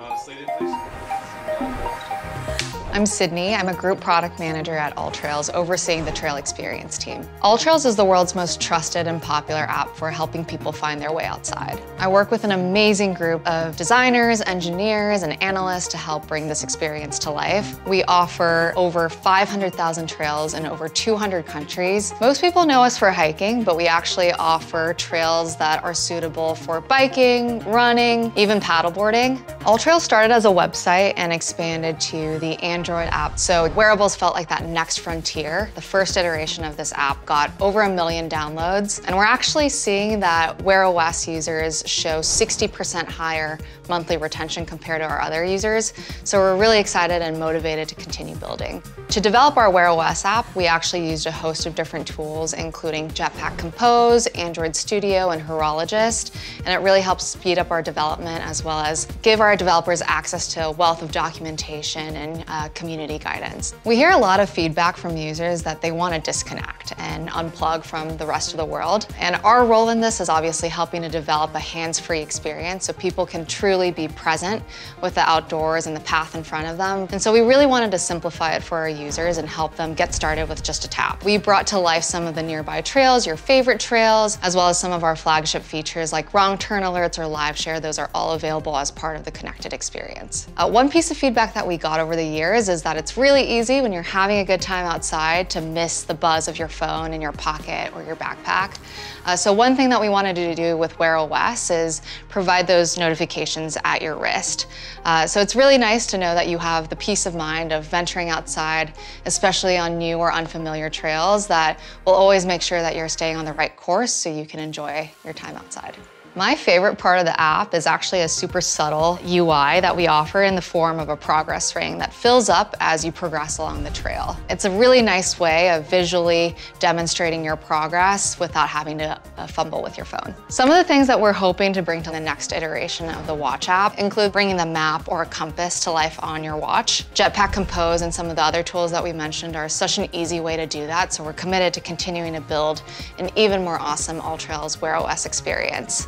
Uh, slate in, please. I'm Sydney. I'm a group product manager at AllTrails, overseeing the trail experience team. AllTrails is the world's most trusted and popular app for helping people find their way outside. I work with an amazing group of designers, engineers, and analysts to help bring this experience to life. We offer over 500,000 trails in over 200 countries. Most people know us for hiking, but we actually offer trails that are suitable for biking, running, even paddleboarding. AllTrails started as a website and expanded to the Android Android app. So wearables felt like that next frontier. The first iteration of this app got over a million downloads. And we're actually seeing that Wear OS users show 60% higher monthly retention compared to our other users. So we're really excited and motivated to continue building. To develop our Wear OS app, we actually used a host of different tools, including Jetpack Compose, Android Studio, and Horologist. And it really helps speed up our development as well as give our developers access to a wealth of documentation and uh, community guidance. We hear a lot of feedback from users that they want to disconnect and unplug from the rest of the world. And our role in this is obviously helping to develop a hands-free experience so people can truly be present with the outdoors and the path in front of them. And so we really wanted to simplify it for our users and help them get started with just a tap. We brought to life some of the nearby trails, your favorite trails, as well as some of our flagship features like wrong turn alerts or live share. Those are all available as part of the connected experience. Uh, one piece of feedback that we got over the years is that it's really easy when you're having a good time outside to miss the buzz of your phone in your pocket or your backpack. Uh, so one thing that we wanted to do with Wear OS is provide those notifications at your wrist. Uh, so it's really nice to know that you have the peace of mind of venturing outside, especially on new or unfamiliar trails that will always make sure that you're staying on the right course so you can enjoy your time outside. My favorite part of the app is actually a super subtle UI that we offer in the form of a progress ring that fills up as you progress along the trail. It's a really nice way of visually demonstrating your progress without having to uh, fumble with your phone. Some of the things that we're hoping to bring to the next iteration of the Watch app include bringing the map or a compass to life on your watch. Jetpack Compose and some of the other tools that we mentioned are such an easy way to do that, so we're committed to continuing to build an even more awesome AllTrails Wear OS experience.